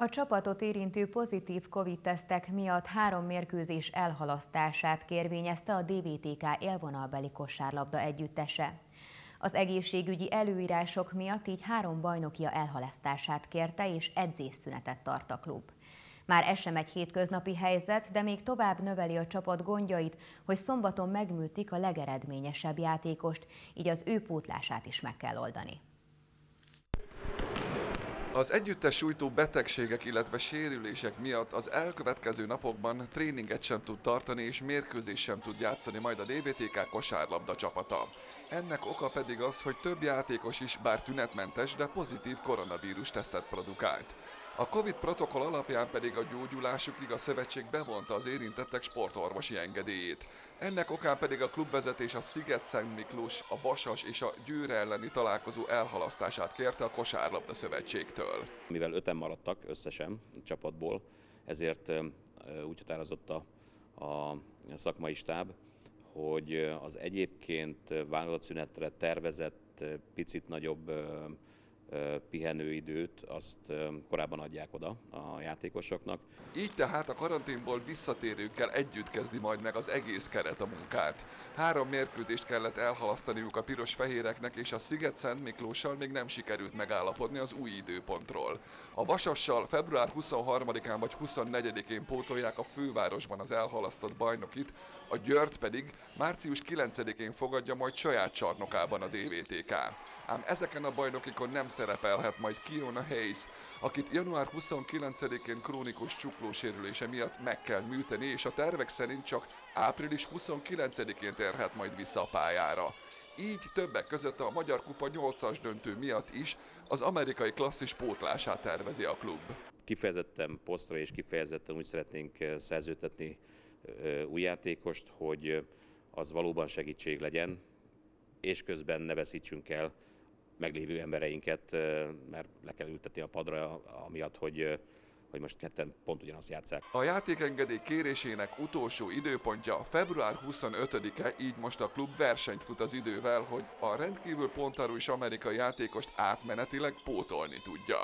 A csapatot érintő pozitív Covid-tesztek miatt három mérkőzés elhalasztását kérvényezte a DVTK élvonalbeli kosárlabda együttese. Az egészségügyi előírások miatt így három bajnokia elhalasztását kérte és edzésszünetet tart a klub. Már ez sem egy hétköznapi helyzet, de még tovább növeli a csapat gondjait, hogy szombaton megműtik a legeredményesebb játékost, így az ő pótlását is meg kell oldani. Az együttes sújtó betegségek, illetve sérülések miatt az elkövetkező napokban tréninget sem tud tartani és mérkőzés sem tud játszani majd a DVTK kosárlabda csapata. Ennek oka pedig az, hogy több játékos is, bár tünetmentes, de pozitív koronavírus tesztet produkált. A Covid protokoll alapján pedig a gyógyulásukig a szövetség bevonta az érintettek sportorvosi engedélyét. Ennek okán pedig a klubvezetés a Sziget-Szent Miklós, a Vasas és a Győre elleni találkozó elhalasztását kérte a Kosárlabda Szövetségtől. Mivel öten maradtak összesen csapatból, ezért úgy határozott a, a szakmai stáb, hogy az egyébként vállalatszünetre tervezett picit nagyobb pihenőidőt azt korábban adják oda a játékosoknak. Így tehát a karanténból visszatérőkkel együtt kezdi majd meg az egész keret a munkát. Három mérkőzést kellett elhalasztaniuk a piros-fehéreknek, és a Sziget-Szent Miklóssal még nem sikerült megállapodni az új időpontról. A Vasassal február 23-án vagy 24-én pótolják a fővárosban az elhalasztott bajnokit, a Győrt pedig március 9-én fogadja majd saját csarnokában a DVTK. Ám ezeken a bajnokikon nem szerepelhet majd Kiona Hayes, akit január 29-én krónikus csuklósérülése miatt meg kell műteni, és a tervek szerint csak április 29-én térhet majd vissza a pályára. Így többek között a Magyar Kupa 8-as döntő miatt is az amerikai klasszis pótlását tervezi a klub. Kifejezetten posztra és kifejezetten úgy szeretnénk eh, szerződtetni eh, új játékost, hogy az valóban segítség legyen, és közben ne veszítsünk el meglévő embereinket, mert le kell ültetni a padra, amiatt, hogy hogy most ketten pont ugyanazt játszák. A játékengedély kérésének utolsó időpontja február 25-e, így most a klub versenyt fut az idővel, hogy a rendkívül pontarú és amerikai játékost átmenetileg pótolni tudja.